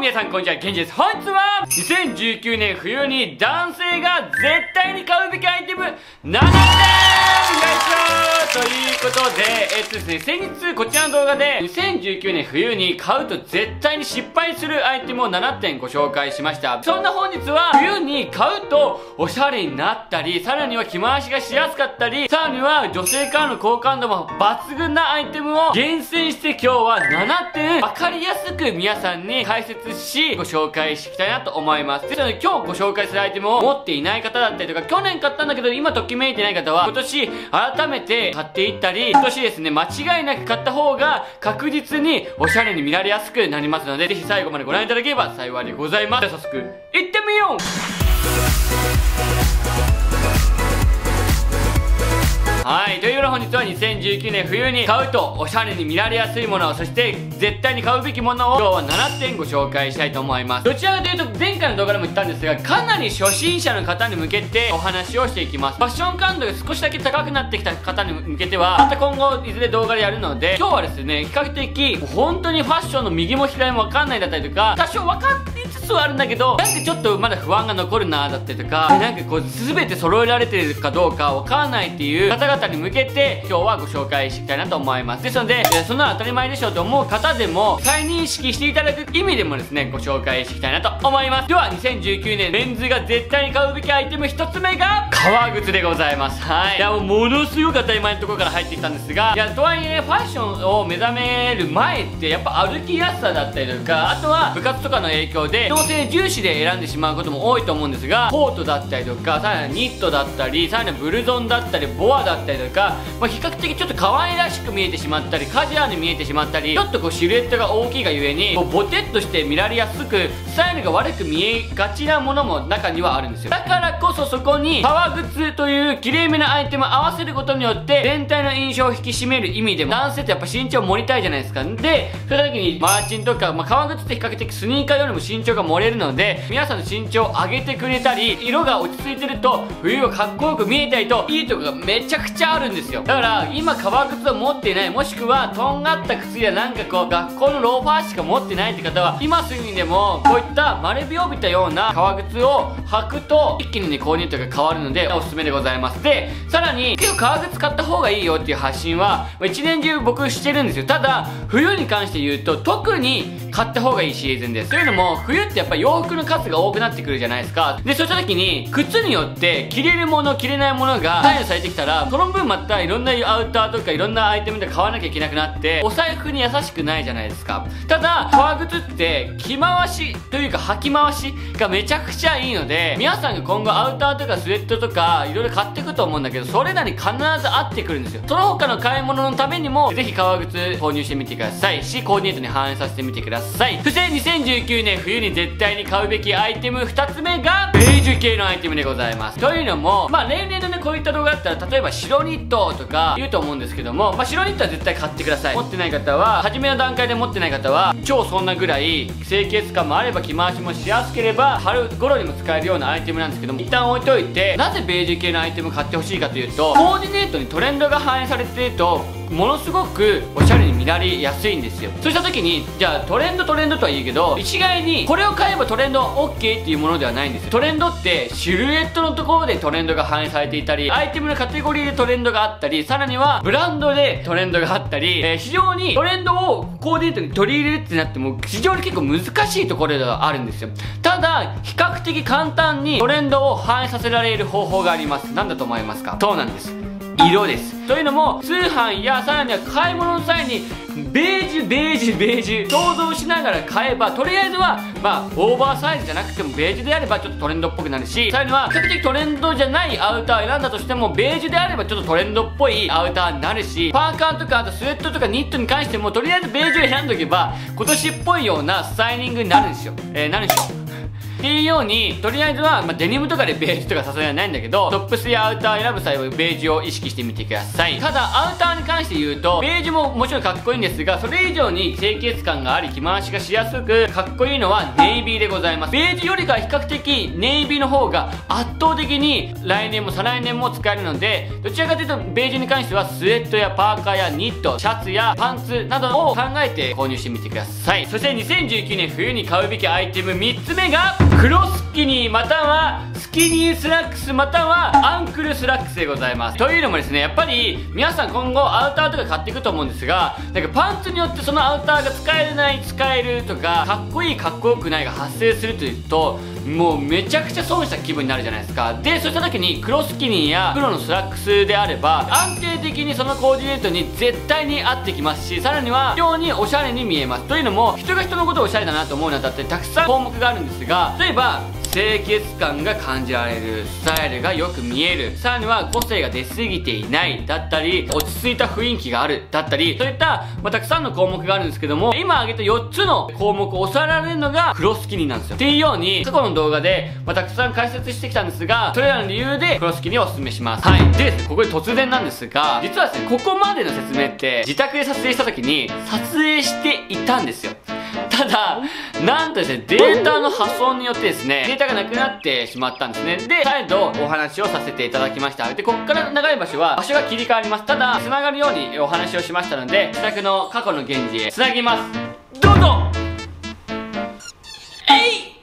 皆さんこんにちは、ケンジです。本日は、2019年冬に男性が絶対に買うべきアイテム、7点。よいしょということで、えっとですね、先日こちらの動画で、2019年冬に買うと絶対に失敗するアイテムを7点ご紹介しました。そんな本日は、冬に買うとおしゃれになったり、さらには着回しがしやすかったり、さらには女性からの好感度も抜群なアイテムを厳選して今日は7点、わかりやすく皆さんに解説し、ご紹介していきたいなと思います。ですので今日ご紹介するアイテムを持っていない方だったりとか、去年買ったんだけど今ときめいてない方は、今年改めて買っていったり、少しですね、間違いなく買った方が確実におしゃれに見られやすくなりますので、ぜひ最後までご覧いただければ幸いでございます。では早速、行ってみよう本日は2019年冬に買うとおしゃれに見られやすいもの、そして絶対に買うべきものを今日は7点ご紹介したいと思います。どちらかというと前回の動画でも言ったんですが、かなり初心者の方に向けてお話をしていきます。ファッション感度が少しだけ高くなってきた方に向けては、また今後いずれ動画でやるので、今日はですね、比較的本当にファッションの右も左もわかんないだったりとか、多少わかってつはあるんだけど、なんかちょっとまだ不安が残るなだったりとか、なんかこう全て揃えられてるかどうかわかんないっていう方々に向けて今日はご紹介していきたいなと思います。ですので、えそんな当たり前でしょうと思う方でも再認識していただく意味でもですねご紹介していきたいなと思います。では2019年メンズが絶対に買うべきアイテム1つ目が革靴でございます。はい。いやもうものすごく当たり前のところから入ってきたんですがいやとはいえファッションを目覚める前ってやっぱ歩きやすさだったりとかあとは部活とかの影響で調整重視で選んでしまうことも多いと思うんですがコートだったりとかさらにニットだったりさらにブルゾンだったりボアだったりとか、まあ、比較的ちょっと可愛らしく見えてしまったりカジュアルに見えてしまったりちょっとこうシルエットが大きいがゆえにこうボテッとして見られやすくスタイルが悪く見えがちなものも中にはあるんですよ。だからこそそこに革靴という綺麗めなアイテムを合わせることによって全体の印象を引き締める意味でも男性ってやっぱ身長を盛りたいじゃないですか。でそういう時にマーチンとか、まあ、革靴って比較的スニーカーよりも身長が盛れるので皆さんの身長を上げてくれたり色が落ち着いてると冬はかっこよく見えたりといいとこがめちゃくちゃあるんですよ。だから今革靴を持っていないもしくはとんがった靴やなんかこう学校のローファーしか持ってないって方は今すぐにでもこういった丸みを帯びたような革靴を履くと一気にねコーディネートが変わるのでおすすめでございます。でさらに結構革靴買った方がいいよっていう発信は一年中僕してるんですよ。ただ冬に関して言うと特に買った方がいいシーズンです。というのも冬ってやっぱ洋服の数が多くなってくるじゃないですか。でそうした時に靴によって着れるもの着れないものが左右されてきたらその分またいろんなアウターとかいろんなアイテムで買わなきゃいけなくなってお財布に優しくないじゃないですか。ただ革靴って着回しというか履き回しがめちゃくちゃいいので皆さんが今後アウターとかスウェットとかいろいろ買っていくと思うんだけどそれらに必ず合ってくるんですよ。その他の買い物のためにもぜひ革靴購入してみてください。しコーディネートに反映させてみてくださいそして2019年冬に絶対に買うべきアイテム2つ目がベージュ系のアイテムでございます。というのもまあ例年のねこういった動画だったら例えば白ニットとか言うと思うんですけども、まあ、白ニットは絶対買ってください。持ってない方は初めの段階で持ってない方は超そんなぐらい清潔感もあれば着回しもしやすければ春頃にも使えるようなアイテムなんですけども一旦置いといてなぜベージュ系のアイテム買ってほしいかというとコーディネートにトレンドが反映されているとものすごくおしゃれに見られやすいんですよ。そうした時にじゃあトレンドトレンドとは言うけど一概にこれを買えばトレンド OK っていうものではないんですよ。トレンドってシルエットのところでトレンドが反映されていたりアイテムのカテゴリーでトレンドがあったりさらにはブランドでトレンドがあったり、えー、非常にトレンドをコーディネートに取り入れるってなっても非常に結構難しいところではあるんですよ。ただ比較的簡単にトレンドを反映させられる方法があります。何だと思いますか？そうなんです。色です。というのも通販やさらには買い物の際にベージュベージュベージュ想像しながら買えばとりあえずはまあオーバーサイズじゃなくてもベージュであればちょっとトレンドっぽくなるしさらには比較的トレンドじゃないアウターを選んだとしてもベージュであればちょっとトレンドっぽいアウターになるしパーカーとかあとスウェットとかニットに関してもとりあえずベージュを選んどけば今年っぽいようなスタイリングになるんですよ。えー、なるんですよっていうようにとりあえずは、まあ、デニムとかでベージュとかさすがにないんだけどトップスやアウター選ぶ際はベージュを意識してみてください。ただアウターに関して言うとベージュももちろんかっこいいんですがそれ以上に清潔感があり着回しがしやすくかっこいいのはネイビーでございます。ベージュよりか比較的ネイビーの方が圧倒的に来年も再来年も使えるのでどちらかというとベージュに関してはスウェットやパーカーやニットシャツやパンツなどを考えて購入してみてください。そして2019年冬に買うべきアイテム3つ目が黒スキニーまたはスキニースラックスまたはアンクルスラックスでございます。というのもですねやっぱり皆さん今後アウターとか買っていくと思うんですがなんかパンツによってそのアウターが使えない使えるとかかっこいいかっこよくないが発生するというともうめちゃくちゃ損した気分になるじゃないですか。でそうした時に黒スキニーや黒のスラックスであれば安定的にそのコーディネートに絶対に合ってきますしさらには非常におしゃれに見えます。というのも人が人のことをおしゃれだなと思うにあたってたくさん項目があるんですが例えば清潔感が感じられるスタイルがよく見える。さらには個性が出過ぎていないだったり落ち着いた雰囲気があるだったりそういった、まあ、たくさんの項目があるんですけども今挙げた4つの項目を抑えられるのが黒スキニなんですよ。っていうように過去の動画で、まあ、たくさん解説してきたんですがそれらの理由で黒スキニをお勧めします。はい。でですねここで突然なんですが実はですねここまでの説明って自宅で撮影した時に撮影していたんですよ。ただ、なんとですね、データの破損によってですね、データがなくなってしまったんですね。で、再度お話をさせていただきました。で、こっから長い場所は場所が切り替わります。ただ、繋がるようにお話をしましたので、自宅の過去の現地へ繋ぎます。どうぞ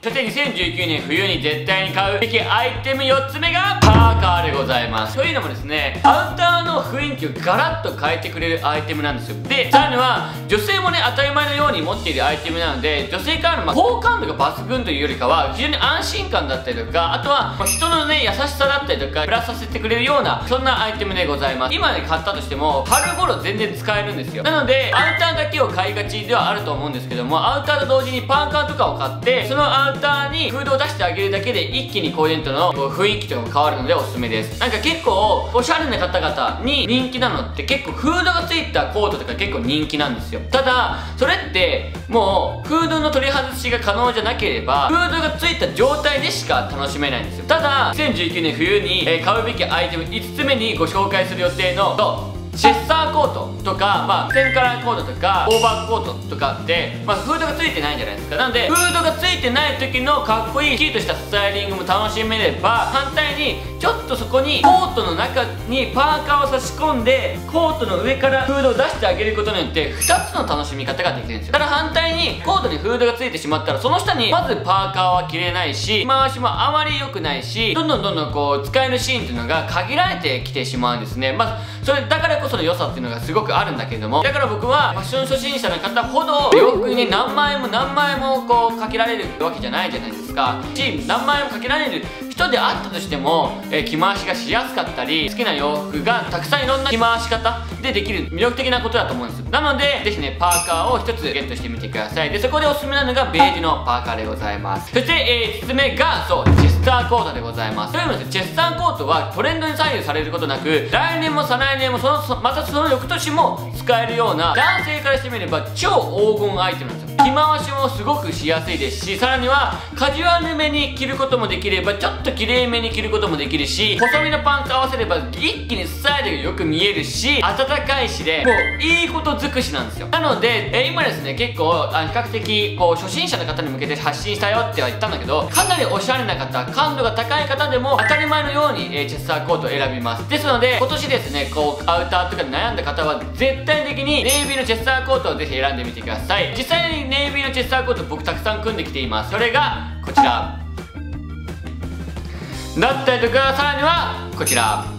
そして2019年冬に絶対に買うべきアイテム4つ目がパーカーでございます。というのもですねアウターの雰囲気をガラッと変えてくれるアイテムなんですよ。でさらには女性もね当たり前のように持っているアイテムなので女性からのま好感度が抜群というよりかは非常に安心感だったりとかあとはま人のね優しさだったりとかプラスさせてくれるようなそんなアイテムでございます。今ね買ったとしても春頃全然使えるんですよ。なのでアウターだけを買いがちではあると思うんですけどもアウターと同時にパーカーとかを買ってそのアウターにフードを出してあげるだけで一気にコーディネートの雰囲気とかも変わるのでおすすめです。なんか結構おしゃれな方々に人気なのって結構フードがついたコートとか結構人気なんですよ。ただそれってもうフードの取り外しが可能じゃなければフードがついた状態でしか楽しめないんですよ。ただ2019年冬に買うべきアイテム5つ目にご紹介する予定のチェスターコートとか、まあ、センカラーコートとかオーバーコートとかって、まあ、フードがついてないんじゃないですか。なのでフードがついてない時のかっこいいキーとしたスタイリングも楽しめれば反対にちょっとそこにコートの中にパーカーを差し込んでコートの上からフードを出してあげることによって2つの楽しみ方ができるんですよ。ただ反対にコートにフードがついてしまったらその下にまずパーカーは着れないし回しもあまり良くないしどんどんどんどんこう使えるシーンっていうのが限られてきてしまうんですね。まあそれだからこその良さっていうのがすごくあるんだけれども。だから僕はファッション初心者の方ほど洋服に何万円も何万円もこうかけられるわけじゃないじゃないですか。し何万円もかけられる人であったとしても、えー、着回しがしやすかったり好きな洋服がたくさんいろんな着回し方でできる魅力的なことだと思うんですなのでぜひねパーカーを1つゲットしてみてください。でそこでおすすめなのがベージュのパーカーでございます。そして、えー、5つ目がそうチェスターコートでございます。というのもチェスターコートはトレンドに左右されることなく来年も再来年もそのまたその翌年も使えるような男性からしてみれば超黄金アイテムなんですよ。着回しもすごくしやすいですしさらにはカジュアルめに着ることもできればちょっと綺麗めに着ることもできるし細身のパンツ合わせれば一気にスタイルがよく見えるし暖かいしでもういいこと尽くしなんですよ。なので、え今ですね結構あ比較的こう初心者の方に向けて発信したよっては言ったんだけどかなりおしゃれな方感度が高い方でも当たり前のように、えチェスターコートを選びます。ですので今年ですねこうアウターとかで悩んだ方は絶対的にネイビーのチェスターコートをぜひ選んでみてください。実際にネイビーのチェスターコート僕たくさん組んできています。それがこちら。だったりとかさらにはこちら。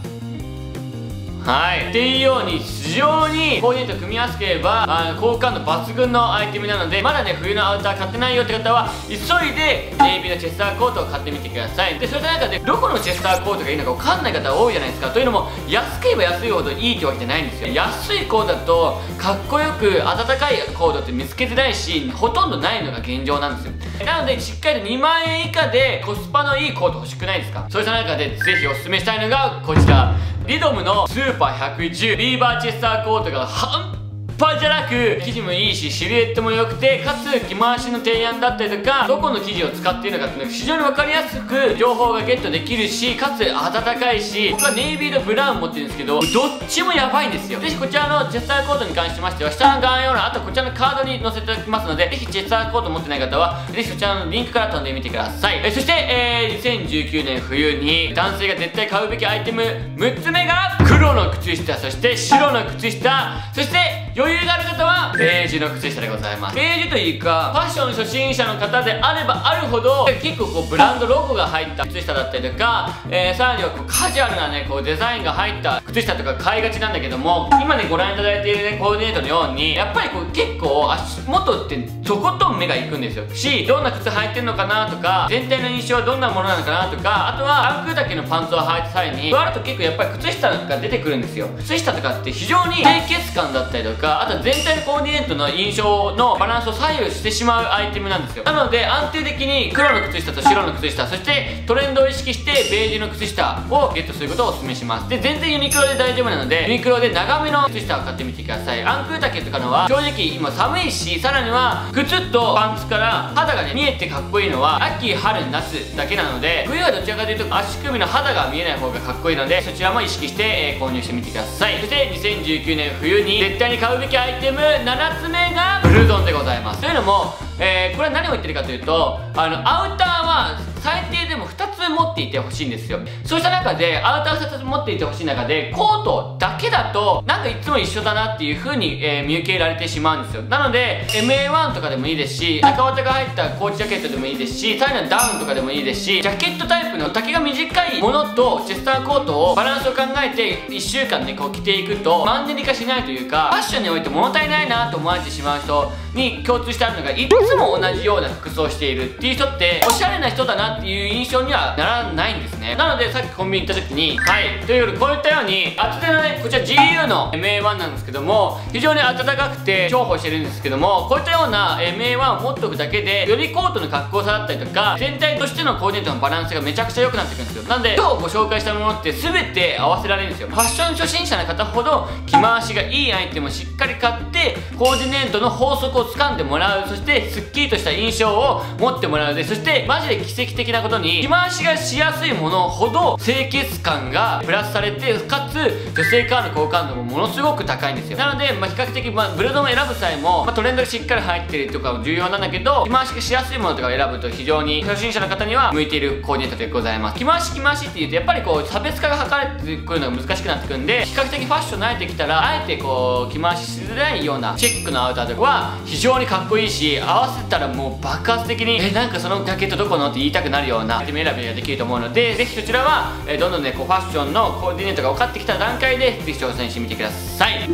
はい。っていうように非常にコーディネート組みやすければあ好感度抜群のアイテムなのでまだね冬のアウター買ってないよって方は急いでネイビーのチェスターコートを買ってみてください。でそれで中でどこのチェスターコートがいいのか分かんない方多いじゃないですか。というのも安ければ安いほどいいってわけじゃないんですよ。安いコードだとかっこよく暖かいコードって見つけづらいしほとんどないのが現状なんですよ。なのでしっかりと2万円以下でコスパのいいコート欲しくないですか？そうした中でぜひおすすめしたいのがこちら。リドムのスーパー110ビーバーチェスターコートが半端じゃなく生地もいいしシルエットも良くてかつ着回しの提案だったりとかどこの生地を使っているのかっていうのが非常に分かりやすく情報がゲットできるしかつ暖かいし僕はネイビーとブラウン持ってるんですけどどっちもやばいんですよぜひこちらのチェスターコートに関しましては下の概要欄あとこちらのカードに載せておきますのでぜひチェスターコート持ってない方はぜひそちらのリンクから飛んでみてください。えそして、えー、2019年冬に男性が絶対買うべきアイテム6つ目が黒の靴下そして白の靴下そして余裕がある方はベージュの靴下でございます。ベージュというかファッション初心者の方であればあるほど結構こうブランドロゴが入った靴下だったりとか、えー、さらにはこうカジュアルなねこうデザインが入った靴下とか買いがちなんだけども今ねご覧いただいているねコーディネートのようにやっぱりこう結構足元ってとことん目がいくんですよ。しどんな靴履いてんのかなとか全体の印象はどんなものなのかなとかあとはアンクー丈のパンツを履いた際に座ると結構やっぱり靴下が出てくるんですよ。靴下とかって非常に清潔感だったりとかあと全体のコーディネートの印象のバランスを左右してしまうアイテムなんですよ。なので安定的に黒の靴下と白の靴下そしてトレンドを意識してベージュの靴下をゲットすることをお勧めします。で全然ユニクロで大丈夫なのでユニクロで長めの靴下を買ってみてください。アンクー丈とかのは正直今寒いしさらには靴とパンツから肌がね見えてかっこいいのは秋春夏だけなので冬はどちらかというと足首の肌が見えない方がかっこいいのでそちらも意識して、え、購入してみてください。そして2019年冬に絶対に買うべきアイテム7つ目がブルゾンでございます。というのも、えー、これは何を言ってるかというとあのアウターは最低でも2つ持っていてほしいんですよ。そうした中でアウター2つ持っていてほしい中でコートだけだとなんかいつも一緒だなっていう風に、えー、見受けられてしまうんですよ。なので MA1 とかでもいいですし中綿が入ったコーチジャケットでもいいですしさらにはダウンとかでもいいですしジャケットタイプの丈が短いものとチェスターコートをバランスを考えて1週間でこう着ていくとマンネリ化しないというかファッションにおいて物足りないなと思われてしまう人に共通してあるのがいつも同じような服装をしているっていう人っておしゃれな人だなっていう印象にはならないんですね。なのでさっきコンビニ行った時にはい。ということでこういったように厚手のねこちら GU の MA1 なんですけども非常に暖かくて重宝してるんですけどもこういったような MA1 を持っておくだけでよりコートの格好さだったりとか全体としてのコーディネートのバランスがめちゃくちゃ良くなってくるんですよ。なんで今日ご紹介したものって全て合わせられるんですよ。ファッション初心者の方ほど着回しがいいアイテムをしっかり買ってコーディネートの法則をつかんでもらうそしてスッキリとした印象を持ってもらう。でそしてマジで奇跡的なことに着回しがしやすいものほど清潔感がプラスされてかつ女性からの好感度もものすごく高いんですよ。なので、まあ、比較的、まあ、ブルドンを選ぶ際も、まあ、トレンドがしっかり入ってるとかも重要なんだけど着回しがしやすいものとかを選ぶと非常に初心者の方には向いているコーディネートでございます着回し着回しっていうとやっぱりこう差別化が図れてくるのが難しくなってくるんで比較的ファッション慣れてきたらあえてこう着回ししづらいようなチェックのアウターとかは非常にかっこいいし合わせたらもう爆発的にえなんかそのジャケットどこのって言いたくなるようなアイテム選びができると思うのでぜひそちらは、えどんどんねこうファッションのコーディネートが分かってきた段階でぜひ挑戦してみてください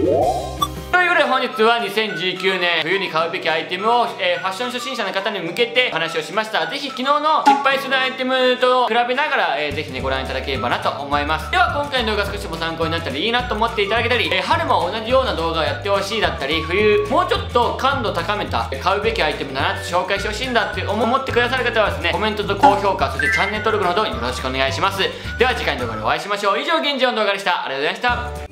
ということで本日は2019年冬に買うべきアイテムを、えー、ファッション初心者の方に向けて話をしました。ぜひ昨日の失敗するアイテムと比べながら、えー、ぜひねご覧いただければなと思います。では今回の動画少しでも参考になったらいいなと思っていただけたり、えー、春も同じような動画をやってほしいだったり冬もうちょっと感度高めた買うべきアイテム7つ紹介してほしいんだって思ってくださる方はですねコメントと高評価そしてチャンネル登録のほどよろしくお願いします。では次回の動画でお会いしましょう。以上現状の動画でした。ありがとうございました。